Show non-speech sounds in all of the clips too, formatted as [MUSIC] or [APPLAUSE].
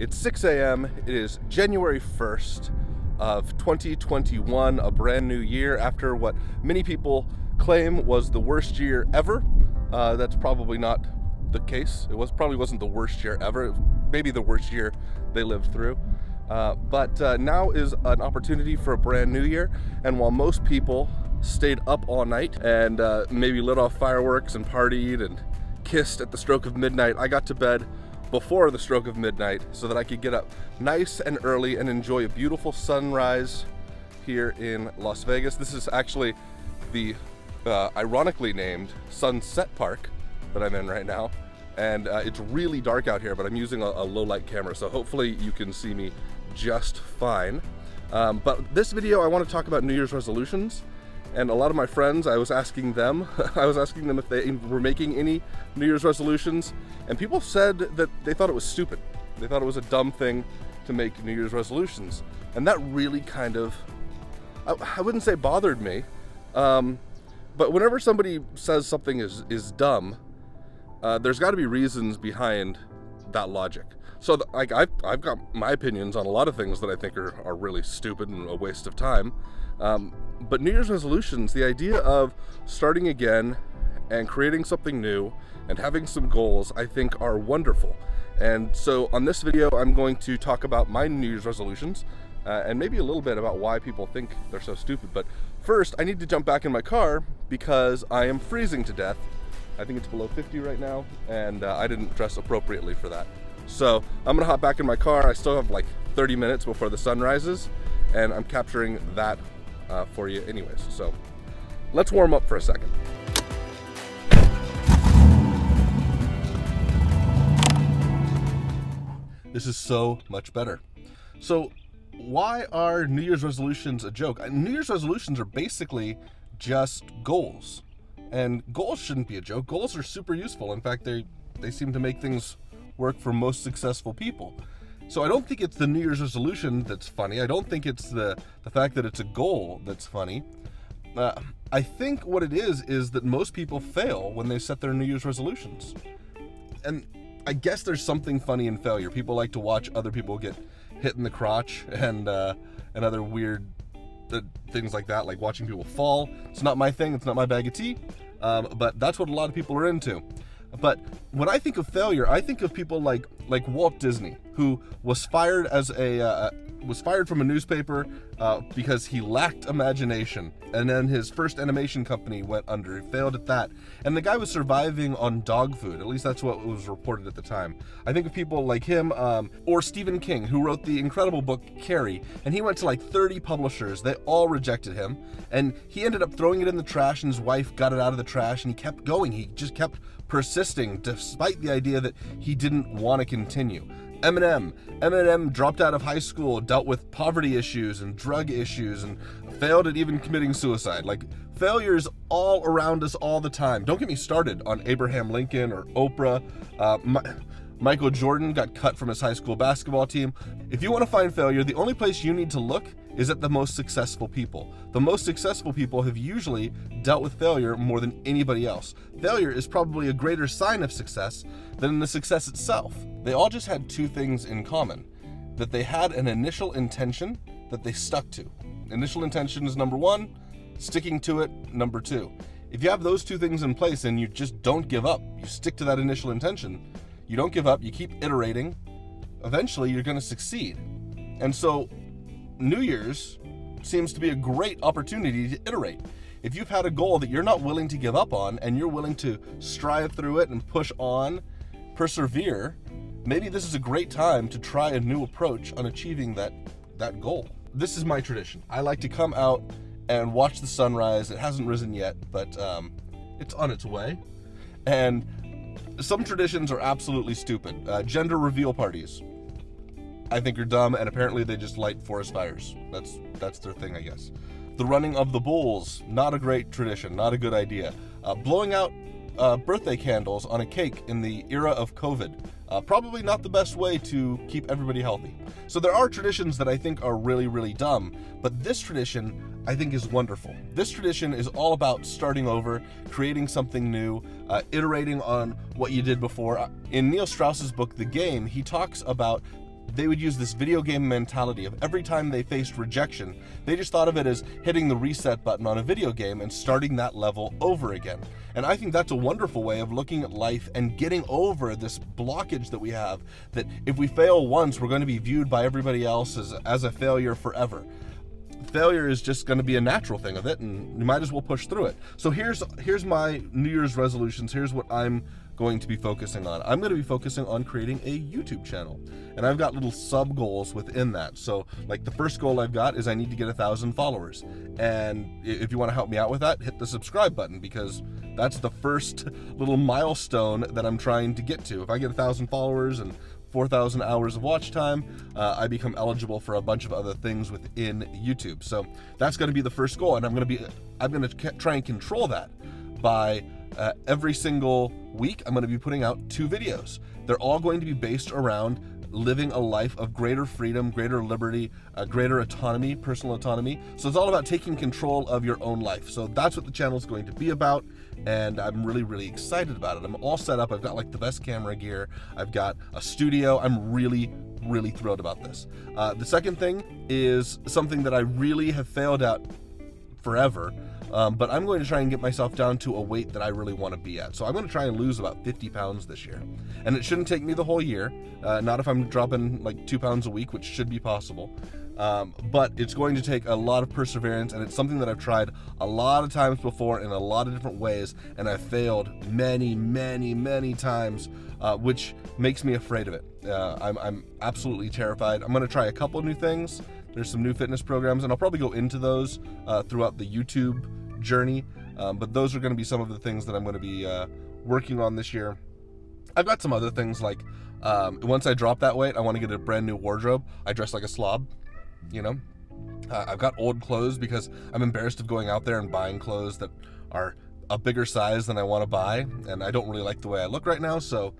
It's 6 a.m. It is January 1st of 2021, a brand new year after what many people claim was the worst year ever. Uh, that's probably not the case. It was probably wasn't the worst year ever. Maybe the worst year they lived through. Uh, but uh, now is an opportunity for a brand new year. And while most people stayed up all night and uh, maybe lit off fireworks and partied and kissed at the stroke of midnight, I got to bed before the stroke of midnight so that I could get up nice and early and enjoy a beautiful sunrise here in Las Vegas. This is actually the uh, ironically named Sunset Park that I'm in right now. And uh, it's really dark out here, but I'm using a, a, low light camera, so hopefully you can see me just fine. Um, but this video, I want to talk about New Year's resolutions and a lot of my friends, I was asking them, [LAUGHS] I was asking them if they were making any New Year's resolutions, and people said that they thought it was stupid. They thought it was a dumb thing to make New Year's resolutions. And that really kind of, I, I wouldn't say bothered me, um, but whenever somebody says something is, is dumb, uh, there's got to be reasons behind that logic. So, like, I've, I've got my opinions on a lot of things that I think are, are really stupid and a waste of time. Um, but New Year's resolutions, the idea of starting again and creating something new and having some goals, I think are wonderful. And so on this video, I'm going to talk about my New Year's resolutions uh, and maybe a little bit about why people think they're so stupid. But first, I need to jump back in my car because I am freezing to death. I think it's below 50 right now, and uh, I didn't dress appropriately for that. So I'm gonna hop back in my car. I still have like 30 minutes before the sun rises, and I'm capturing that uh, for you anyways. So let's warm up for a second. This is so much better. So why are New Year's resolutions a joke? Uh, New Year's resolutions are basically just goals. And goals shouldn't be a joke. Goals are super useful. In fact, they they seem to make things work for most successful people. So I don't think it's the New Year's resolution that's funny. I don't think it's the, the fact that it's a goal that's funny. Uh, I think what it is is that most people fail when they set their New Year's resolutions. And I guess there's something funny in failure. People like to watch other people get hit in the crotch and uh, and other weird uh, things like that, like watching people fall. It's not my thing. It's not my bag of tea. Um, but that's what a lot of people are into. But when I think of failure, I think of people like like Walt Disney, who was fired as a uh, was fired from a newspaper uh, because he lacked imagination, and then his first animation company went under. He failed at that, and the guy was surviving on dog food. At least that's what was reported at the time. I think of people like him, um, or Stephen King, who wrote the incredible book Carrie, and he went to like 30 publishers. They all rejected him, and he ended up throwing it in the trash, and his wife got it out of the trash, and he kept going. He just kept persisting despite the idea that he didn't want to continue. Eminem. Eminem dropped out of high school, dealt with poverty issues and drug issues, and failed at even committing suicide. Like, failures all around us all the time. Don't get me started on Abraham Lincoln or Oprah. Uh, my, Michael Jordan got cut from his high school basketball team. If you want to find failure, the only place you need to look is at the most successful people. The most successful people have usually dealt with failure more than anybody else. Failure is probably a greater sign of success than the success itself. They all just had two things in common that they had an initial intention that they stuck to. Initial intention is number one, sticking to it, number two. If you have those two things in place and you just don't give up, you stick to that initial intention, you don't give up, you keep iterating, eventually you're going to succeed. And so New Year's seems to be a great opportunity to iterate. If you've had a goal that you're not willing to give up on and you're willing to strive through it and push on, persevere, maybe this is a great time to try a new approach on achieving that that goal. This is my tradition. I like to come out and watch the sunrise. It hasn't risen yet, but um, it's on its way. And some traditions are absolutely stupid. Uh, gender reveal parties. I think are dumb, and apparently they just light forest fires. That's that's their thing, I guess. The running of the bulls, not a great tradition, not a good idea. Uh, blowing out uh, birthday candles on a cake in the era of COVID, uh, probably not the best way to keep everybody healthy. So there are traditions that I think are really, really dumb, but this tradition I think is wonderful. This tradition is all about starting over, creating something new, uh, iterating on what you did before. Uh, in Neil Strauss's book, The Game, he talks about they would use this video game mentality of every time they faced rejection, they just thought of it as hitting the reset button on a video game and starting that level over again. And I think that's a wonderful way of looking at life and getting over this blockage that we have that if we fail once, we're going to be viewed by everybody else as, as a failure forever. Failure is just going to be a natural thing of it and you might as well push through it. So here's here's my new year's resolutions. Here's what i'm going to be focusing on. I'm going to be focusing on creating a YouTube channel. And I've got little sub goals within that. So, like the first goal I've got is I need to get a thousand followers. And if you want to help me out with that, hit the subscribe button because that's the first little milestone that I'm trying to get to. If I get a thousand followers and 4,000 hours of watch time, uh, I become eligible for a bunch of other things within YouTube. So that's going to be the first goal, and I'm going to be I'm going to try and control that by uh, every single week, I'm going to be putting out two videos. They're all going to be based around living a life of greater freedom, greater liberty, uh, greater autonomy, personal autonomy. So it's all about taking control of your own life. So that's what the channel is going to be about. And I'm really, really excited about it. I'm all set up. I've got like the best camera gear. I've got a studio. I'm really, really thrilled about this. Uh, the second thing is something that I really have failed at forever um, but I'm going to try and get myself down to a weight that I really want to be at. So I'm going to try and lose about 50 pounds this year. And it shouldn't take me the whole year, uh, not if I'm dropping like two pounds a week, which should be possible. Um, but it's going to take a lot of perseverance, and it's something that I've tried a lot of times before in a lot of different ways, and I've failed many, many, many times, uh, which makes me afraid of it. Uh, I'm, I'm absolutely terrified. I'm going to try a couple new things. There's some new fitness programs, and I'll probably go into those uh, throughout the YouTube journey. Um, but those are going to be some of the things that I'm going to be uh, working on this year. I've got some other things like um, once I drop that weight, I want to get a brand new wardrobe. I dress like a slob, you know. Uh, I've got old clothes because I'm embarrassed of going out there and buying clothes that are a bigger size than I want to buy, and I don't really like the way I look right now. So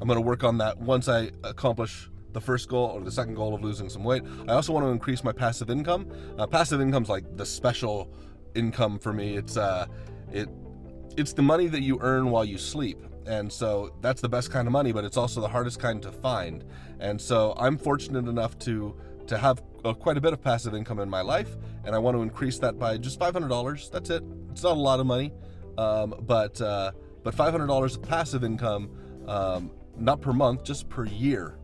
I'm going to work on that once I accomplish the first goal or the second goal of losing some weight. I also want to increase my passive income. Uh, passive income's like the special income for me. It's uh, it it's the money that you earn while you sleep. And so that's the best kind of money, but it's also the hardest kind to find. And so I'm fortunate enough to to have uh, quite a bit of passive income in my life, and I want to increase that by just $500. That's it. It's not a lot of money, um, but uh, but $500 of passive income, um, not per month, just per year,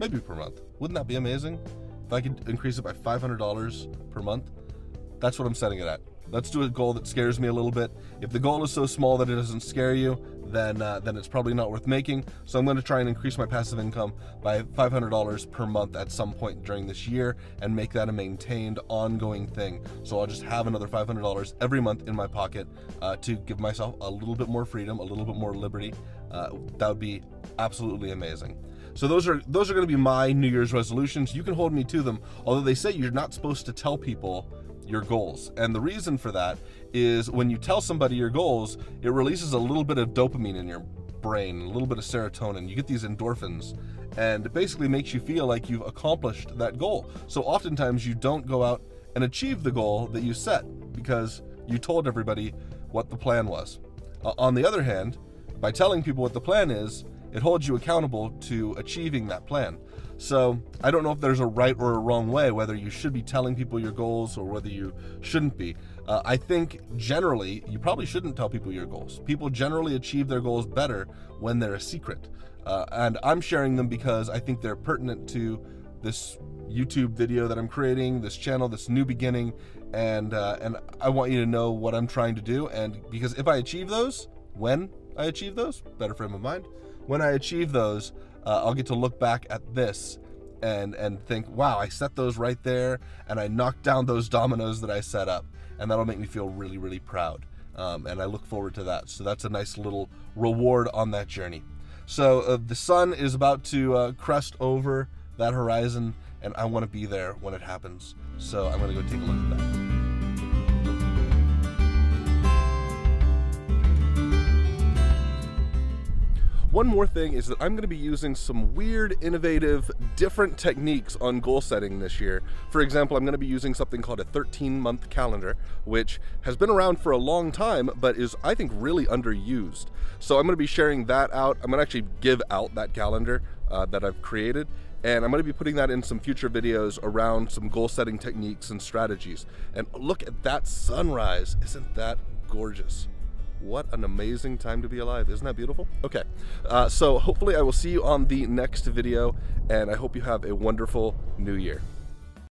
maybe per month. Wouldn't that be amazing? If I could increase it by $500 per month, that's what I'm setting it at. Let's do a goal that scares me a little bit. If the goal is so small that it doesn't scare you, then uh, then it's probably not worth making. So I'm going to try and increase my passive income by $500 per month at some point during this year and make that a maintained, ongoing thing. So I'll just have another $500 every month in my pocket uh, to give myself a little bit more freedom, a little bit more liberty. Uh, that would be absolutely amazing. So those are those are going to be my New Year's resolutions. You can hold me to them, although they say you're not supposed to tell people your goals. And the reason for that is when you tell somebody your goals, it releases a little bit of dopamine in your brain, a little bit of serotonin. You get these endorphins, and it basically makes you feel like you've accomplished that goal. So oftentimes you don't go out and achieve the goal that you set because you told everybody what the plan was. Uh, on the other hand, by telling people what the plan is, it holds you accountable to achieving that plan. So I don't know if there's a right or a wrong way, whether you should be telling people your goals or whether you shouldn't be. Uh, I think generally you probably shouldn't tell people your goals. People generally achieve their goals better when they're a secret. Uh, and I'm sharing them because I think they're pertinent to this YouTube video that I'm creating, this channel, this new beginning, and uh, and I want you to know what I'm trying to do. And because if I achieve those, when I achieve those, better frame of mind, when I achieve those, uh, I'll get to look back at this and and think, wow, I set those right there, and I knocked down those dominoes that I set up, and that'll make me feel really, really proud. Um, and I look forward to that. So that's a nice little reward on that journey. So uh, the sun is about to uh, crest over that horizon, and I want to be there when it happens. So I'm going to go take a look at that. One more thing is that I'm going to be using some weird, innovative, different techniques on goal setting this year. For example, I'm going to be using something called a 13 month calendar, which has been around for a long time, but is, I think, really underused. So I'm going to be sharing that out. I'm going to actually give out that calendar uh, that I've created And I'm going to be putting that in some future videos around some goal setting techniques and strategies. And look at that sunrise. Isn't that gorgeous? What an amazing time to be alive. Isn't that beautiful? Okay, uh, so hopefully I will see you on the next video, and I hope you have a wonderful new year.